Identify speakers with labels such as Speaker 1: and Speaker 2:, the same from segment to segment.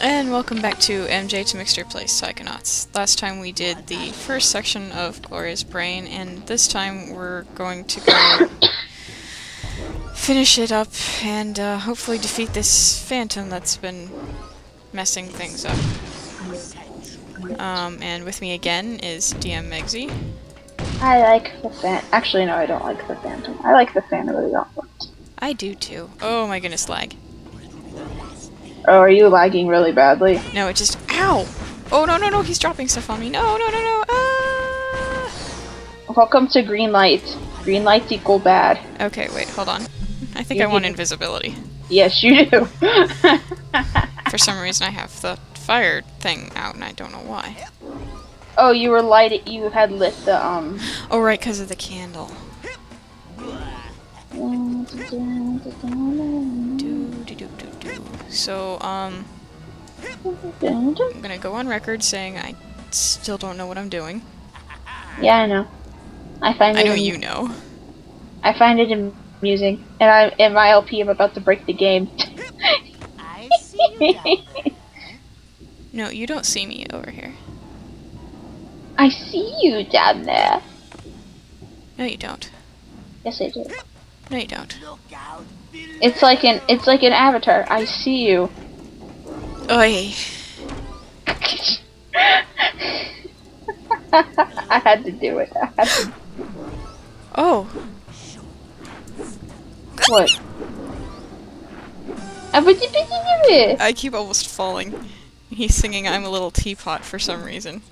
Speaker 1: And welcome back to MJtehMickster Plays Psychonauts. Last time we did the first section of Gloria's Brain, and this time we're going to go finish it up and uh, hopefully defeat this phantom that's been messing things up. Um, and with me again is DM Megsie.
Speaker 2: I like the fan. Actually, no, I don't like the Phantom. I like the Phantom of the.
Speaker 1: I do too. Oh my goodness, lag.
Speaker 2: Oh, are you lagging really badly?
Speaker 1: No, it just. Ow! Oh no, no, no, he's dropping stuff on me. No, no, no, no. Ah!
Speaker 2: Welcome to green light. Green lights equal bad.
Speaker 1: Okay, wait, hold on. I think
Speaker 2: You
Speaker 1: I want invisibility.
Speaker 2: Yes, you do.
Speaker 1: For some reason, I have the fire thing out, and I don't know why.
Speaker 2: oh, you were light. You had lit the um.
Speaker 1: Oh, right, because of the candle. Do, do, do, do, do. So, um, I'm gonna go on record saying I still don't know what I'm doing.
Speaker 2: Yeah, I know. I find
Speaker 1: I
Speaker 2: it.
Speaker 1: know you know.
Speaker 2: I find it amusing, and I in my LP, I'm about to break the game.
Speaker 3: I see you
Speaker 1: No, you don't see me over here.
Speaker 2: I see you down there.
Speaker 1: No, you don't.
Speaker 2: Yes, I do.
Speaker 1: No, you don't.
Speaker 2: It's like an it's like an avatar. I see you.
Speaker 1: Oi.
Speaker 2: I had to do it. I had to.
Speaker 1: Oh,
Speaker 2: What? Ah, but you- you do it.
Speaker 1: I keep almost falling. He's singing I'm a little teapot for some reason.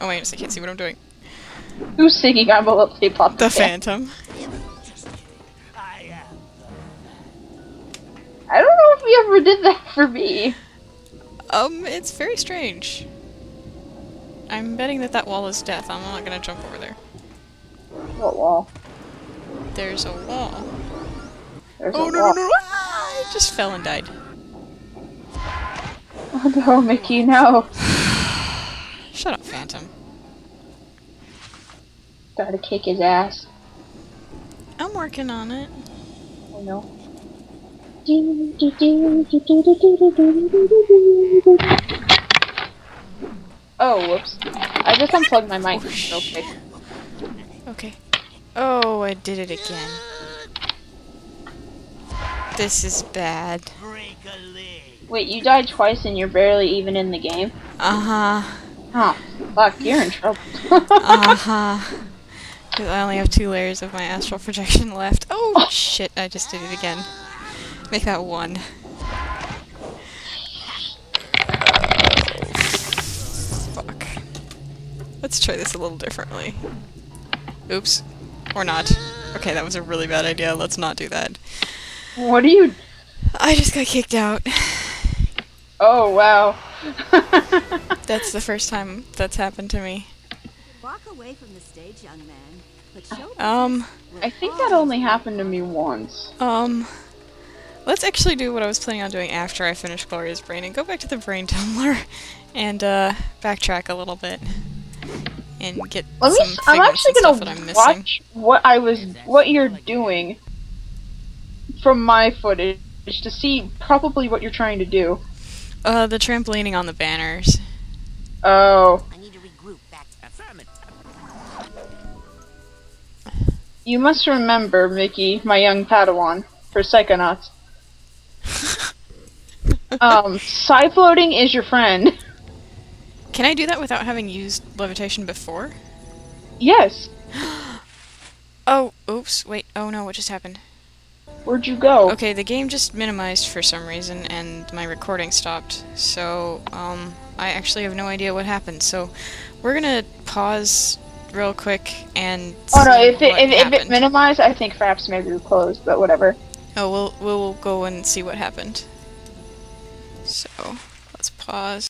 Speaker 1: Oh wait, a second, I can't see what I'm doing.
Speaker 2: Who's singing? I'm a little K-pop.
Speaker 1: The
Speaker 2: fan.
Speaker 1: Phantom.
Speaker 3: I
Speaker 2: don't know if we ever did that for me.
Speaker 1: Um, it's very strange. I'm betting that that wall is death. I'm not gonna jump over there.
Speaker 2: What wall?
Speaker 1: There's a wall.
Speaker 2: There's
Speaker 1: Oh
Speaker 2: a
Speaker 1: no no
Speaker 2: wall.
Speaker 1: no! Ah, I just fell and died.
Speaker 2: Oh no, Mickey, no.
Speaker 1: Shut up, Phantom.
Speaker 2: Gotta kick his ass.
Speaker 1: I'm working on it.
Speaker 2: I know. Oh, whoops. I just unplugged my mic real quick.
Speaker 1: Okay. Oh, I did it again. This is bad.
Speaker 3: Break a leg.
Speaker 2: Wait, you died twice and you're barely even in the game?
Speaker 1: Uh huh.
Speaker 2: Oh, fuck, you're in trouble.
Speaker 1: Uh huh. Because I only have two layers of my astral projection left. Oh shit! I just did it again. Make that one. Fuck. Let's try this a little differently. Oops. Or not. Okay, that was a really bad idea. Let's not do that.
Speaker 2: what are you...
Speaker 1: I just got kicked out.
Speaker 2: Oh, wow.
Speaker 1: That's the first time that's happened to me.
Speaker 4: Walk away from the stage, young man. But show
Speaker 1: Um,
Speaker 2: I think that only happened to me once.
Speaker 1: um, let's actually do what I was planning on doing after I finish Gloria's Brain and go back to the Brain Tumbler and, uh, backtrack a little bit and get
Speaker 2: Let me.
Speaker 1: some
Speaker 2: s- I'm actually gonna
Speaker 1: that I'm missing.
Speaker 2: watch what I was, what you're doing from my footage to see probably what you're trying to do.
Speaker 1: Uh, the trampolining on the banners.
Speaker 2: Oh,
Speaker 3: I need to regroup back. Affirmative.
Speaker 2: you must remember, Mickey, my young Padawan, for Psychonauts. Um, side floating is your friend.
Speaker 1: Can I do that without having used levitation before?
Speaker 2: Yes.
Speaker 1: Oh, oops, wait, oh no, what just happened?
Speaker 2: Where'd you go?
Speaker 1: Okay, the game just minimized for some reason and my recording stopped. So, um, I actually have no idea what happened. So, we're gonna pause real quick and
Speaker 2: Oh no! If it if, if it minimized, I think perhaps maybe we closed, but whatever.
Speaker 1: Oh, we'll we'll go and see what happened. So, let's pause.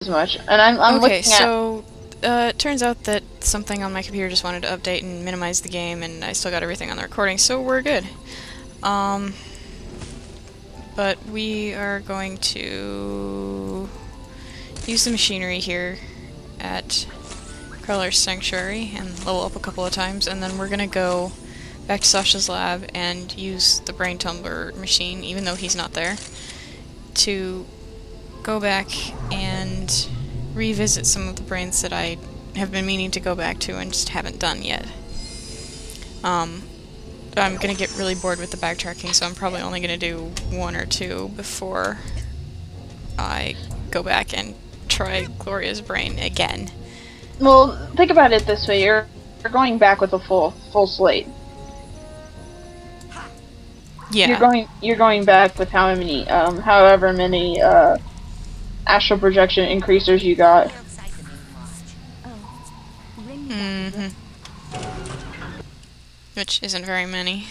Speaker 2: As much, and I'm I'm
Speaker 1: okay,
Speaker 2: looking at.
Speaker 1: so uh, it turns out that something on my computer just wanted to update and minimize the game, and I still got everything on the recording, so we're good. Um, but we are going to use the machinery here at Cruller's Sanctuary and level up a couple of times, and then we're gonna go back to Sasha's lab and use the Brain Tumbler machine, even though he's not there. to go back and revisit some of the brains that I have been meaning to go back to and just haven't done yet. Um, I'm gonna get really bored with the backtracking, so I'm probably only gonna do one or two before I go back and try Gloria's brain again.
Speaker 2: Well, think about it this way: you're you're going back with a full full slate.
Speaker 1: Yeah.
Speaker 2: You're going you're going back with how many um however many uh astral projection increasers you got.
Speaker 3: Outside the main lodge.
Speaker 4: Ring
Speaker 1: hmm Which isn't very many.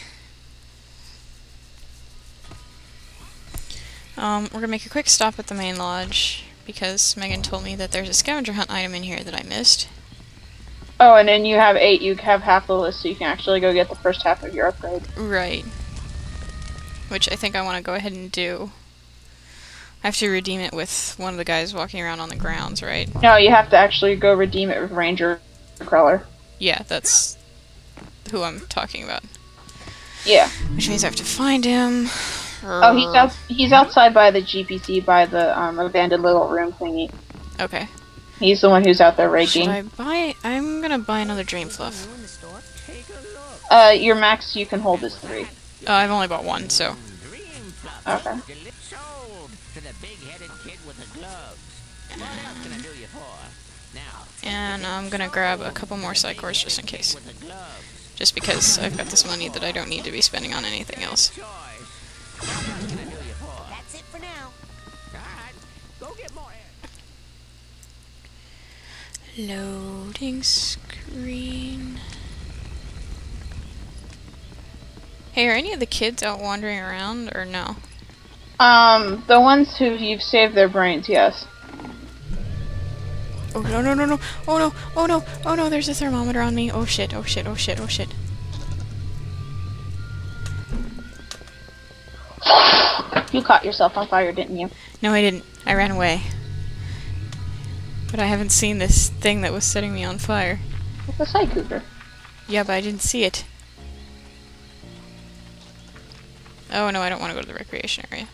Speaker 1: Um, we're gonna make a quick stop at the main lodge because Megan told me that there's a scavenger hunt item in here that I missed.
Speaker 2: Oh, and then you have eight. You have half the list, so you can actually go get the first half of your upgrade.
Speaker 1: Right. Which I think I want to go ahead and do. I have to redeem it with one of the guys walking around on the grounds, right?
Speaker 2: No, you have to actually go redeem it with Ranger Cruller.
Speaker 1: Yeah, that's who I'm talking about.
Speaker 2: Yeah.
Speaker 1: Which means I have to find him.
Speaker 2: Oh, he's out. He's outside by the GPC by the um, abandoned little room thingy.
Speaker 1: Okay.
Speaker 2: He's the one who's out there raking. Should.
Speaker 1: I buy? I'm gonna buy another Dream Fluff.
Speaker 3: You in the store? Take a look.
Speaker 2: Uh, your max you can hold is three.
Speaker 1: Uh, I've only bought one, so
Speaker 2: Okay.
Speaker 3: Sold to the big-headed kid with the gloves. What else can I do you for? Now,
Speaker 1: and I'm gonna grab a couple more Psi-Cores just in case.
Speaker 3: with the gloves.
Speaker 1: Just because I've got this money that I don't need to be spending on anything else.
Speaker 3: Choice. What else can I do you for?
Speaker 4: That's it for now.
Speaker 3: All right. Go get more.
Speaker 1: Loading screen. Hey, are any of the kids out wandering around or no?
Speaker 2: Um, the ones who you've saved their brains, yes.
Speaker 1: Oh no no no no! Oh no! Oh no! Oh no! There's a thermometer on me! Oh shit! Oh shit! Oh shit! Oh shit!
Speaker 2: You caught yourself on fire, didn't you?
Speaker 1: No, I didn't. I ran away. But I haven't seen this thing that was setting me on fire.
Speaker 2: It's a side cougar.
Speaker 1: Yeah, but I didn't see it. Oh no, I don't want to go to the recreation area.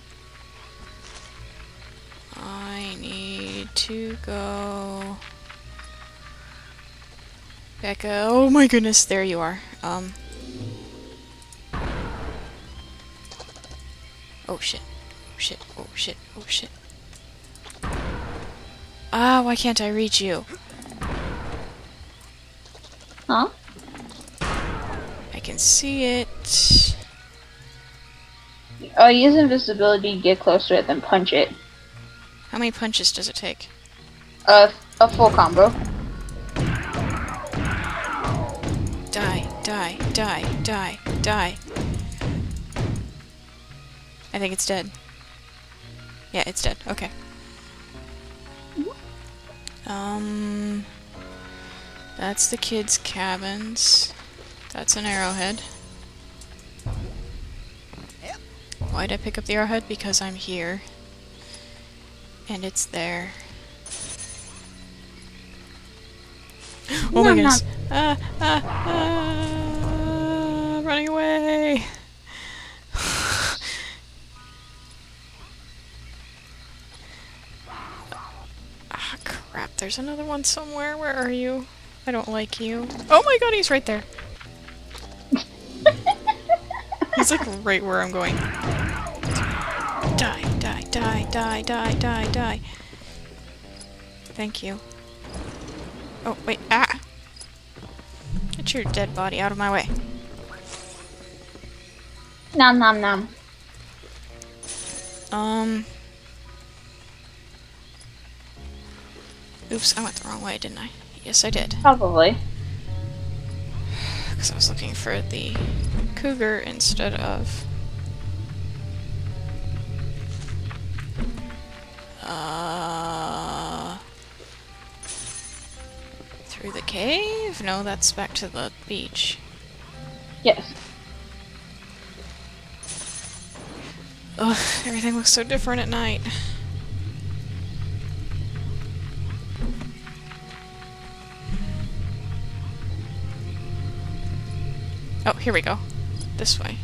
Speaker 1: I need to go. Becca, oh my goodness, there you are. Um. Oh shit. Oh shit. Oh shit. Oh shit. Ah, why can't I reach you?
Speaker 2: Huh?
Speaker 1: I can see it.
Speaker 2: Uh, use invisibility, get close to it, then punch it.
Speaker 1: How many punches does it take?
Speaker 2: Uh, a full combo.
Speaker 1: Die, die, die, die, die. I think it's dead. Yeah, it's dead. Okay. Um, that's the kids' cabins. That's an arrowhead. Why'd I pick up the arrowhead? Because I'm here. And it's there. Oh my
Speaker 2: No,
Speaker 1: goodness. Ah, ah, ah, running away. ah, crap. There's another one somewhere. Where are you? I don't like you. Oh my god, he's right there. He's like right where I'm going. Die, die, die, die, die. Thank you. Oh, wait, ah! Get your dead body out of my way.
Speaker 2: Nom nom nom.
Speaker 1: Um. Oops, I went the wrong way, didn't I? Yes, I did.
Speaker 2: Probably.
Speaker 1: Because I was looking for the cougar instead of. Uh. Through the cave? No, that's back to the beach.
Speaker 2: Yes.
Speaker 1: Ugh, everything looks so different at night. Oh, here we go. This way.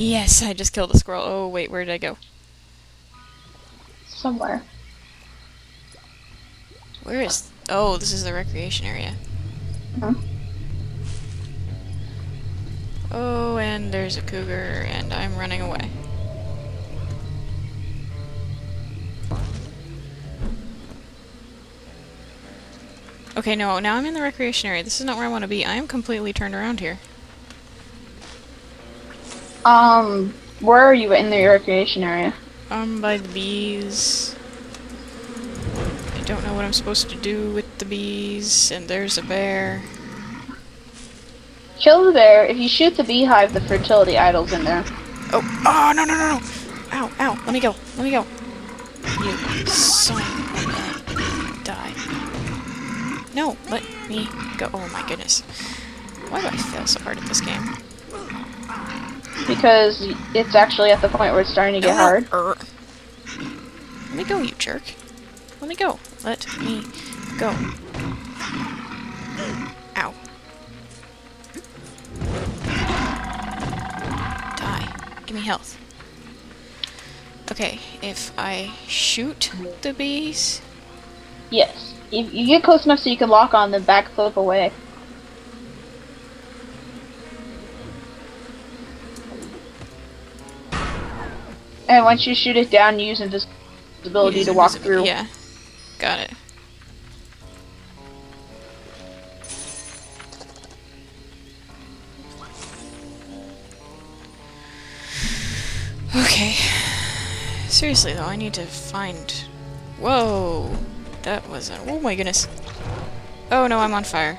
Speaker 1: Yes, I just killed a squirrel. Oh, wait, where did I go?
Speaker 2: Somewhere.
Speaker 1: Where is... Oh, this is the recreation area.
Speaker 2: Huh?
Speaker 1: Oh, and there's a cougar, and I'm running away. Okay, no, now I'm in the recreation area. This is not where I want to be. I am completely turned around here.
Speaker 2: Um, where are you in the recreation area?
Speaker 1: Um, by the bees. I don't know what I'm supposed to do with the bees, and there's a bear.
Speaker 2: Kill the bear. If you shoot the beehive, the fertility idol's in there.
Speaker 1: Oh, oh, no, no, no, no! Ow, ow, let me go, let me go. You son of a... Die. No, let me go. Oh my goodness. Why do I fail so hard at this game?
Speaker 2: Because it's actually at the point where it's starting to get hard.
Speaker 1: Er. Let me go, you jerk. Let me go. Let me go. Ow. Die. Give me health. Okay, if I shoot the bees...
Speaker 2: Yes. If you get close enough so you can lock on, then backflip away. And once you shoot it down, you use invisibility
Speaker 1: use
Speaker 2: to walk through.
Speaker 1: Yeah. Got it. Okay. Seriously though, I need to find... Whoa! That was a... Oh my goodness. Oh no, I'm on fire.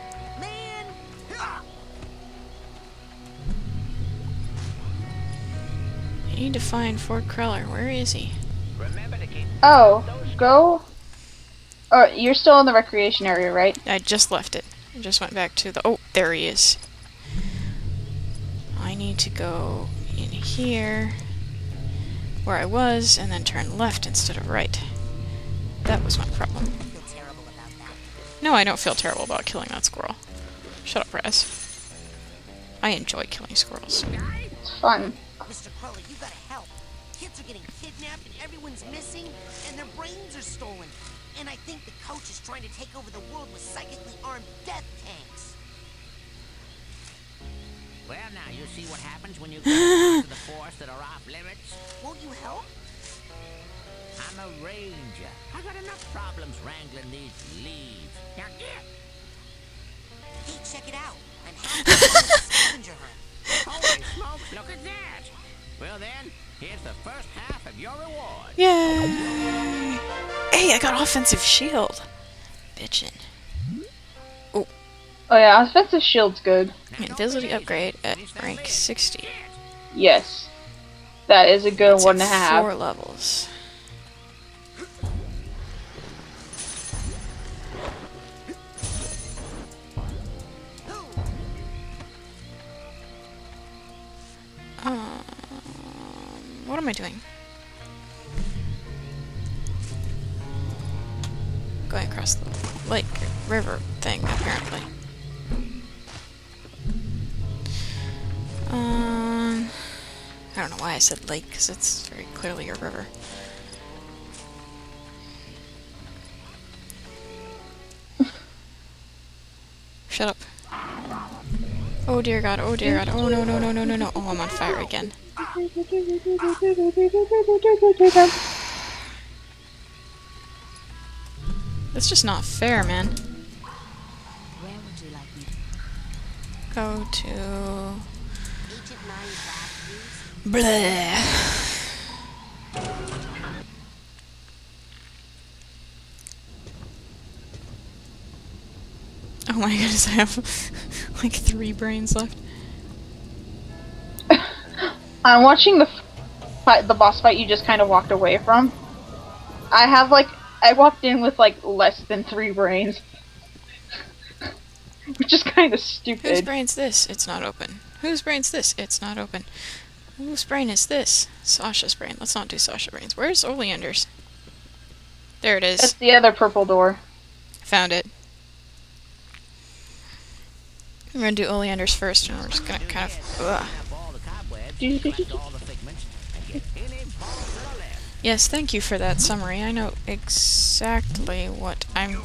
Speaker 1: Need to find Ford Cruller. Where is he?
Speaker 3: Remember to keep
Speaker 2: Oh, go. Oh, you're still in the recreation area, right?
Speaker 1: I just left it. I just went back to the... Oh, there he is. I need to go in here, where I was, and then turn left instead of right. That was my problem.
Speaker 3: feel terrible about that.
Speaker 1: No, I don't feel terrible about killing that squirrel. Shut up, Raz. I enjoy killing squirrels.
Speaker 2: It's fun.
Speaker 5: Mr. Cruller, you gotta help. Kids are getting kidnapped and everyone's missing, and their brains are stolen. And I think the coach is trying to take over the world with psychically armed death tanks.
Speaker 3: Well, now you see what happens when you go to the forest that are off limits.
Speaker 5: Won't you help?
Speaker 3: I'm a ranger. I got enough problems wrangling these leaves. Now get!
Speaker 5: Hey, check it out. I'm halfway through the scavenger hunt.
Speaker 3: Holy smokes, look at that! Well then, here's the first half of your reward.
Speaker 1: Yay! Hey, I got offensive shield. Bitchin'.
Speaker 2: Oh Oh yeah, offensive shield's good.
Speaker 1: Invisibility upgrade at rank 60.
Speaker 2: Yes. That is a good one to have.
Speaker 1: Four levels. I doing? Going across the lake, river thing, apparently. Um, I don't know why I said lake, because it's very clearly a river. Shut up. Oh dear god, oh dear god, oh no, no, no, no, no, no. Oh, I'm on fire again. That's just not fair, man.
Speaker 4: Where would you like me
Speaker 1: Go to... Bleh. Oh my goodness, I have like three brains left.
Speaker 2: I'm watching the fight, the boss fight you just kind of walked away from. I have like I walked in with like less than three brains, which is kind of stupid.
Speaker 1: Whose brain's this? It's not open. Whose brain's this? It's not open. Whose brain is this? Sasha's brain. Let's not do Sasha brains. Where's Oleander's? There it is.
Speaker 2: That's the other purple door.
Speaker 1: Found it. I'm gonna do Oleander's first, and we're just gonna kind of. Ugh. Yes, thank you for that summary. I know exactly what I'm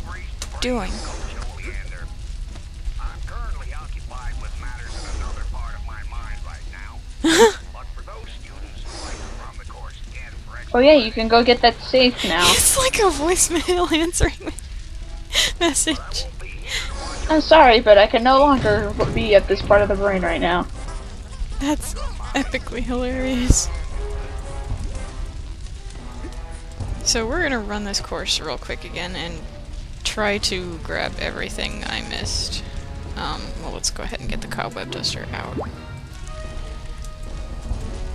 Speaker 1: doing.
Speaker 6: Oh, I'm currently occupied with matters in another part of my mind right now. but for those students who like to run the course again for
Speaker 2: Oh yeah, you can go get that safe now.
Speaker 1: It's like a voicemail answering message.
Speaker 2: I'm sorry, but I can no longer be at this part of the brain right now.
Speaker 1: That's epically hilarious. So we're gonna run this course real quick again and try to grab everything I missed. Um, well, let's go ahead and get the cobweb duster out.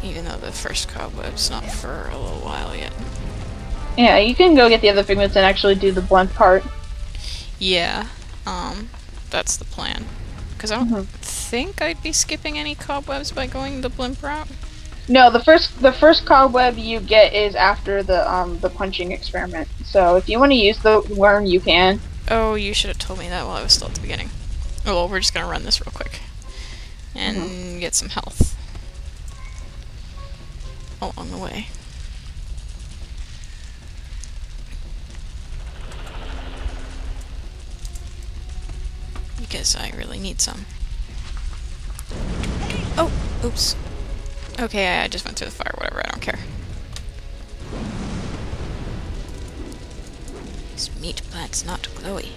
Speaker 1: Even though the first cobweb's not for a little while yet.
Speaker 2: Yeah, you can go get the other figments and actually do the blunt part.
Speaker 1: Yeah, um, that's the plan. Because I don't think I'd be skipping any cobwebs by going the blimp route.
Speaker 2: No, the first the first cobweb you get is after the um the punching experiment. So if you want to use the worm, you can.
Speaker 1: Oh, you should have told me that while I was still at the beginning. Oh, well, we're just gonna run this real quick. And get some health. Along the way. Because I really need some. Oh, oops. Okay, I just went through the fire, whatever, I don't care. This meat plant's not glowy.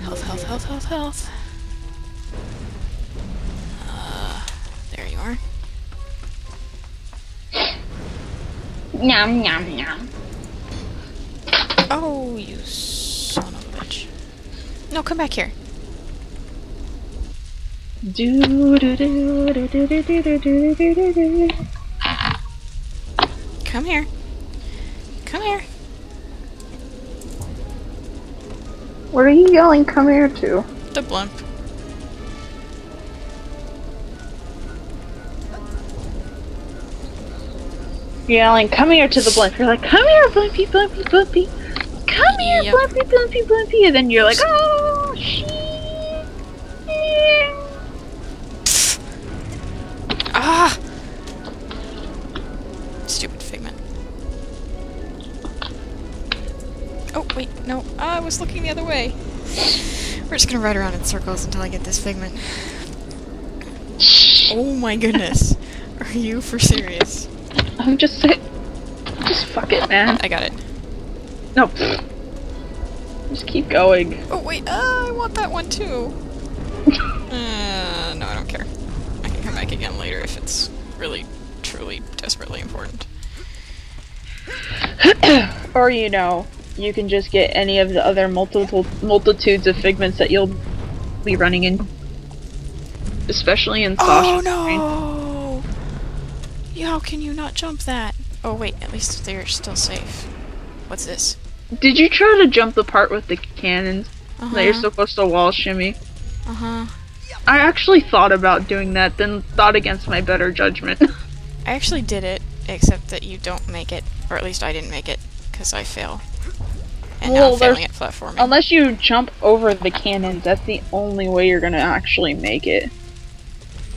Speaker 1: Health, health, health, health, health. Uh, there you are.
Speaker 2: Yum yum yum.
Speaker 1: Oh, you son of a bitch. No, come back here.
Speaker 2: Do do do do do do do do do do.
Speaker 1: Come here. Come here.
Speaker 2: What are you yelling? Come here to?
Speaker 1: The blimp.
Speaker 2: You're yelling, come here to the blimp. You're like, come here, blimpy, blimpy, blimpy. Come here,
Speaker 1: Yep.
Speaker 2: blimpy, blimpy, blimpy. And then you're like, oh,
Speaker 1: I was looking the other way. We're just gonna ride around in circles until I get this figment. Oh my goodness. Are you for serious?
Speaker 2: I'm just saying. Just fuck it, man.
Speaker 1: I got it.
Speaker 2: No. Just keep going.
Speaker 1: Oh, wait, uh, I want that one too. uh, no, I don't care. I can come back again later if it's really, truly, desperately important.
Speaker 2: Or, you know, you can just get any of the other multiple multitudes of figments that you'll be running in. Especially in Sasha. Oh
Speaker 1: no! Yeah, How can you not jump that? Oh wait, at least they're still safe. What's this?
Speaker 2: Did you try to jump the part with the cannons
Speaker 1: Uh
Speaker 2: that you're supposed to wall shimmy?
Speaker 1: Uh huh.
Speaker 2: I actually thought about doing that, then thought against my better judgment.
Speaker 1: I actually did it, except that you don't make it, or at least I didn't make it, because I fail. And
Speaker 2: Well,
Speaker 1: failing at platforming.
Speaker 2: Unless you jump over the cannons, that's the only way you're gonna actually make it.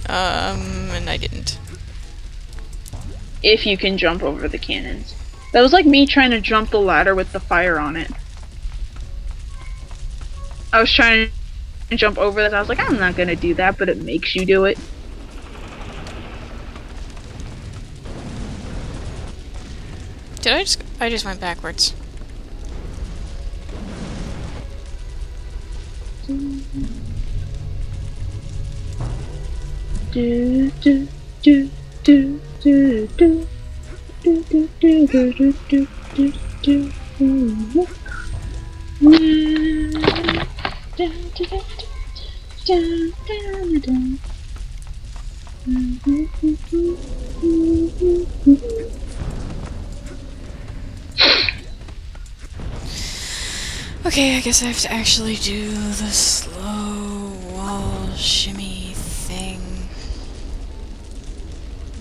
Speaker 1: Um, and I didn't.
Speaker 2: If you can jump over the cannons. That was like me trying to jump the ladder with the fire on it. I was trying to jump over this. I was like, I'm not gonna do that, but it makes you do it.
Speaker 1: Did I just? I just went backwards.
Speaker 2: Do do do do do do do do do do do do do do.
Speaker 1: Okay, I guess I have to actually do the slow wall shimmy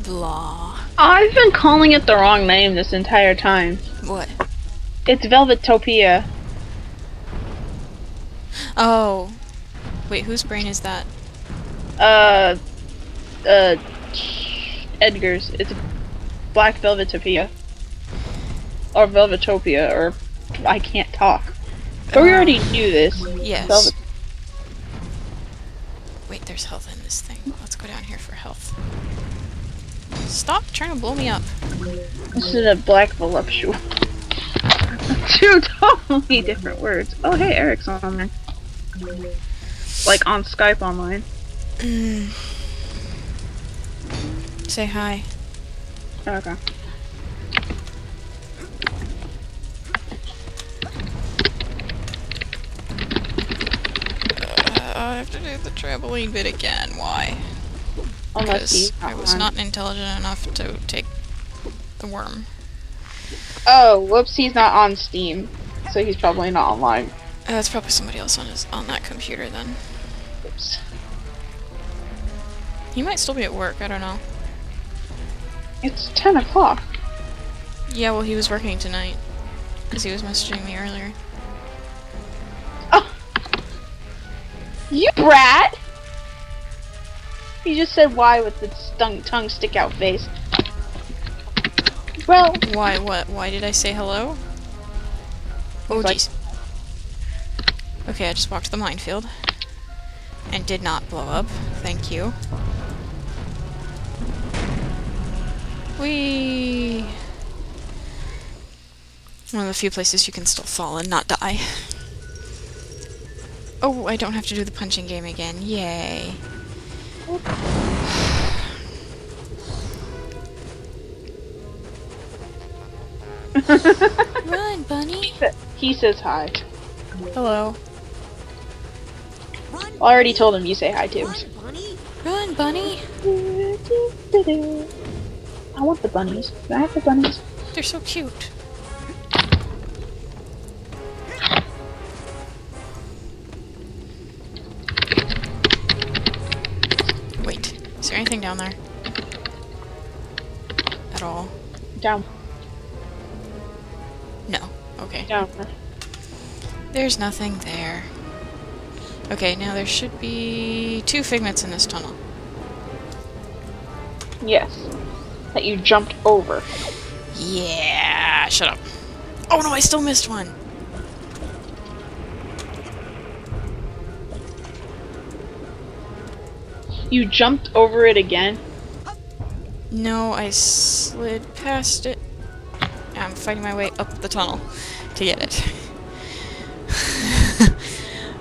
Speaker 1: Blah.
Speaker 2: I've been calling it the wrong name this entire time.
Speaker 1: What?
Speaker 2: It's Velvetopia.
Speaker 1: Oh. Wait, whose brain is that?
Speaker 2: Uh, uh, Edgar's. It's Black Velvetopia. Or Velvetopia, or I can't talk. But we
Speaker 1: Uh,
Speaker 2: already knew this.
Speaker 1: Yes.
Speaker 2: Velvet-
Speaker 1: Wait, there's health in this thing. Let's go down here. Stop trying to blow me up.
Speaker 2: This is a black voluptuous. Two totally different words. Oh, hey, Eric's on there. Like on Skype online.
Speaker 1: Say hi.
Speaker 2: Okay.
Speaker 1: Uh, I have to do the trampoline bit again. Why?
Speaker 2: Unless
Speaker 1: Because I was
Speaker 2: on.
Speaker 1: not intelligent enough to take the worm.
Speaker 2: Oh, whoops, he's not on Steam. So he's probably not online.
Speaker 1: Uh, that's probably somebody else on his on that computer then.
Speaker 2: Oops.
Speaker 1: He might still be at work. I don't know.
Speaker 2: It's 10 o'clock.
Speaker 1: Yeah, well, he was working tonight because he was messaging me earlier.
Speaker 2: Oh! You brat! He just said why with the stung tongue stick out face. Well,
Speaker 1: Why? What? Why did I say hello? Oh
Speaker 2: like-
Speaker 1: jeez. Okay, I just walked the minefield and did not blow up. Thank you. Whee! One of the few places you can still fall and not die. Oh, I don't have to do the punching game again. Yay. Run, bunny.
Speaker 2: he says hi.
Speaker 1: Hello.
Speaker 5: Run,
Speaker 2: Well, I already told him you say hi too.
Speaker 5: run, bunny.
Speaker 1: Run, bunny.
Speaker 2: I want the bunnies. I have the bunnies?
Speaker 1: They're so cute. Anything down there? At all?
Speaker 2: Down,
Speaker 1: No. Okay.
Speaker 2: down.
Speaker 1: There's nothing there. Okay, now there should be two figments in this tunnel.
Speaker 2: Yes. That you jumped over.
Speaker 1: Yeah, shut up. Oh no, I still missed one.
Speaker 2: You jumped over it again.
Speaker 1: No, I slid past it. I'm fighting my way up the tunnel to get it.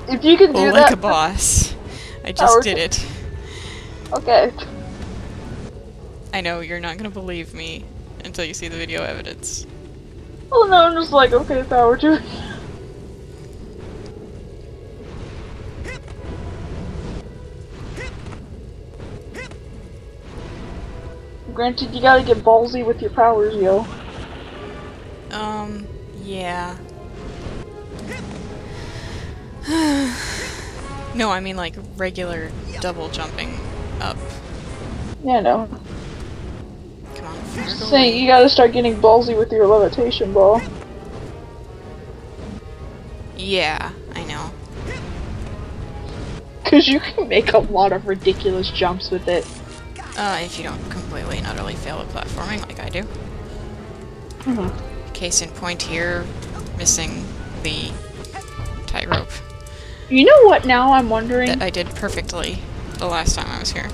Speaker 2: If you can do
Speaker 1: like
Speaker 2: that,
Speaker 1: a boss. I just did it.
Speaker 2: okay.
Speaker 1: I know, you're not gonna believe me until you see the video evidence.
Speaker 2: Oh no, I'm just like, okay, power to Granted, you gotta get ballsy with your powers, yo.
Speaker 1: Um, yeah. no, I mean like regular double jumping up.
Speaker 2: Yeah, no.
Speaker 1: Come on, fire go
Speaker 2: Saying you gotta start getting ballsy with your levitation ball.
Speaker 1: Yeah, I know.
Speaker 2: Cause you can make a lot of ridiculous jumps with it.
Speaker 1: Uh, if you don't completely and utterly fail at platforming like I do.
Speaker 2: Mhm.
Speaker 1: Case in point here, missing the tightrope
Speaker 2: You know what now I'm wondering?
Speaker 1: that I did perfectly the last time I was here.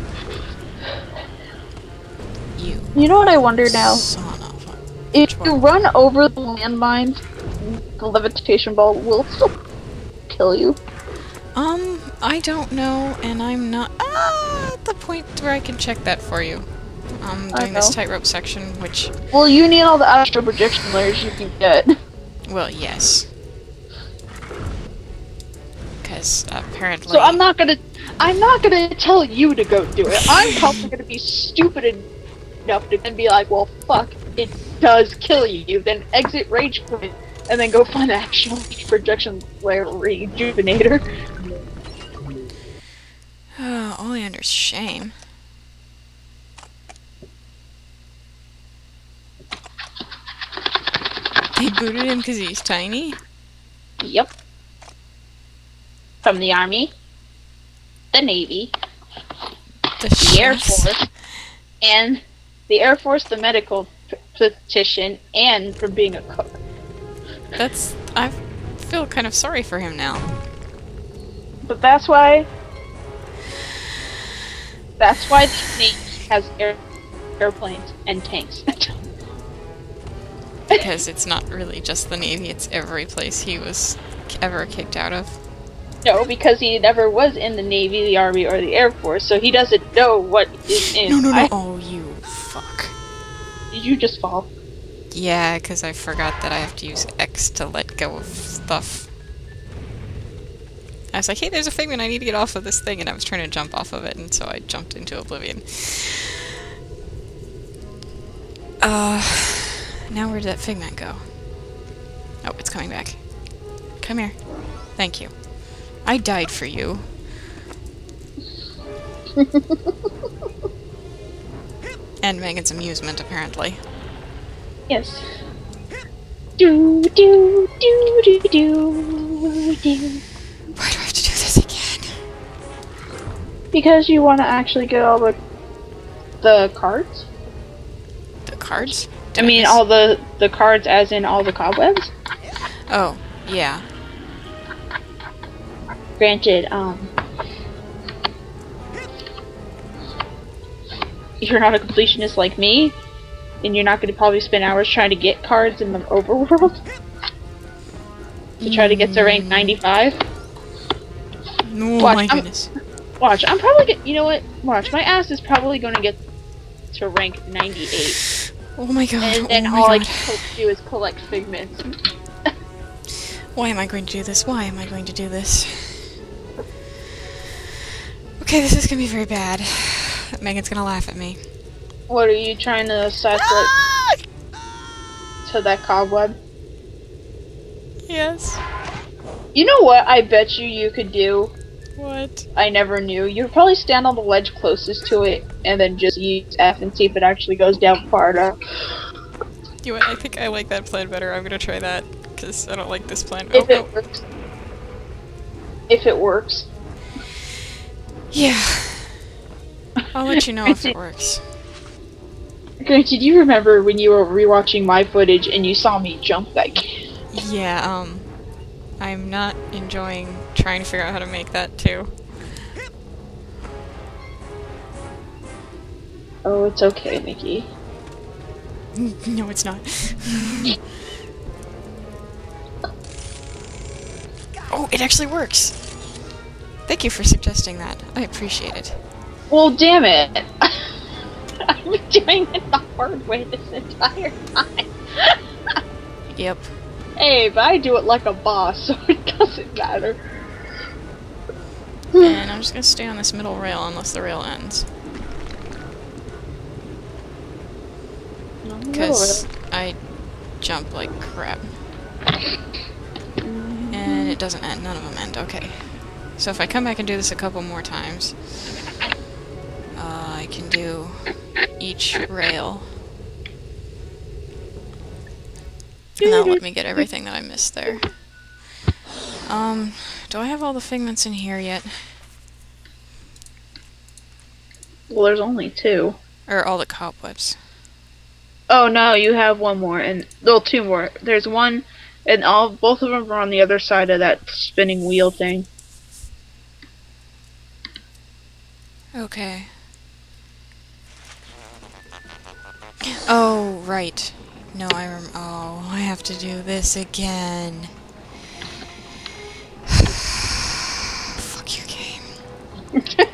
Speaker 1: You
Speaker 2: You know what I wonder now?
Speaker 1: son of a...
Speaker 2: If you run over the landmine, the levitation ball will still kill you.
Speaker 1: Um, I don't know, and I'm not ah, at the point where I can check that for you. I'm
Speaker 2: I
Speaker 1: doing this tightrope section, which,
Speaker 2: Well, you need all the astral projection layers you can get.
Speaker 1: well, yes. Because apparently...
Speaker 2: So I'm not gonna, I'm not gonna tell you to go do it. I'm probably gonna be stupid enough to then be like, well, fuck, it does kill you. Then exit rage quit, and then go find the actual projection layer rejuvenator.
Speaker 1: Oh, Oleander's shame. They booted him because he's tiny?
Speaker 2: Yep. From the army, the navy, the Air. Force, and the Air Force, the medical petition, and for being a cook.
Speaker 1: That's. I feel kind of sorry for him now.
Speaker 2: But that's why. That's why the Navy has air, airplanes and tanks.
Speaker 1: Because it's not really just the Navy, it's every place he was ever kicked out of.
Speaker 2: no, because he never was in the Navy, the Army, or the Air Force, so he doesn't know what is in.
Speaker 1: No, no, no.
Speaker 2: I-
Speaker 1: oh, you fuck.
Speaker 2: did you just fall?
Speaker 1: Yeah, because I forgot that I have to use X to let go of stuff. I was like, hey, there's a figment, I need to get off of this thing, and I was trying to jump off of it, and so I jumped into oblivion. Uh, now where did that figment go? Oh, it's coming back. Come here. Thank you. I died for you. and Megan's amusement, apparently.
Speaker 2: Yes. Do do do do do do.
Speaker 1: Why do I have to do this again?
Speaker 2: Because you want to actually get all the the cards.
Speaker 1: The cards?
Speaker 2: I mean, all the the cards, as in all the cobwebs.
Speaker 1: Oh, yeah.
Speaker 2: Granted, um, you're not a completionist like me, and you're not going to probably spend hours trying to get cards in the overworld to try to get to rank mm. 95.
Speaker 1: Oh
Speaker 2: Watch,
Speaker 1: my
Speaker 2: I'm-
Speaker 1: goodness.
Speaker 2: Watch, I'm probably get, you know what? Watch, my ass is probably going to get to rank 98,
Speaker 1: Oh my god.
Speaker 2: and then
Speaker 1: oh
Speaker 2: all I can do is collect figments.
Speaker 1: Why am I going to do this? Why am I going to do this? Okay, this is gonna be very bad. Megan's gonna laugh at me.
Speaker 2: What are you trying to cycle it to that cobweb?
Speaker 1: Yes.
Speaker 2: You know what? I bet you you could do.
Speaker 1: What?
Speaker 2: I never knew. You'd probably stand on the ledge closest to it and then just use F and see if it actually goes down farther.
Speaker 1: You know what? I think I like that plan better. I'm gonna try that because I don't like this plan.
Speaker 2: If
Speaker 1: oh,
Speaker 2: it oh. works. If it works.
Speaker 1: Yeah. I'll let you know if it works.
Speaker 2: Granted, you remember when you were rewatching my footage and you saw me jump that kid?
Speaker 1: Yeah, um, I'm not enjoying trying to figure out how to make that too.
Speaker 2: Oh, it's okay, Mickey.
Speaker 1: no, it's not. oh, it actually works. Thank you for suggesting that. I appreciate it.
Speaker 2: Well, damn it. Been doing it the hard way this entire time.
Speaker 1: Yep.
Speaker 2: hey, but I do it like a boss, so it doesn't matter.
Speaker 1: And I'm just gonna stay on this middle rail unless the rail ends. Because I jump like crap. And it doesn't end. None of them end. Okay. So if I come back and do this a couple more times, uh, I can do each rail. And that'll let me get everything that I missed there. Um, do I have all the figments in here yet?
Speaker 2: Well, there's only two.
Speaker 1: Or all the cobwebs?
Speaker 2: Oh no, you have one more, and well, two more. There's one, and all both of them are on the other side of that spinning wheel thing.
Speaker 1: Okay. Oh, right. No, I rem- Oh, I have to do this again. Fuck your game.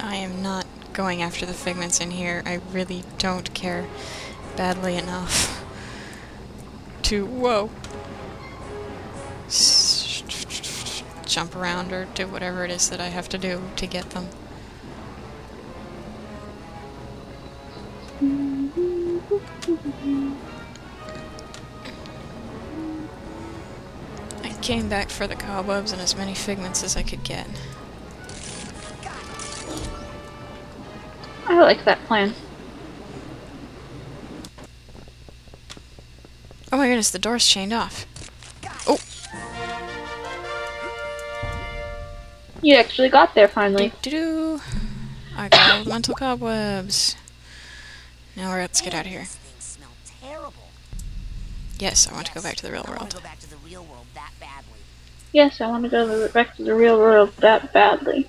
Speaker 1: I am not going after the figments in here. I really don't care badly enough to whoa jump around or do whatever it is that I have to do to get them. I came back for the cobwebs and as many figments as I could get.
Speaker 2: I like that plan.
Speaker 1: Oh my goodness, the door's chained off.
Speaker 2: You actually got there finally.
Speaker 1: doo doo. I got all the mental cobwebs. Now we're let's get out of here.
Speaker 5: These things smell terrible.
Speaker 1: Yes, I want to go back to the real world.
Speaker 5: to go back to the real world that badly.
Speaker 2: Yes, I want to go back to the real world that badly.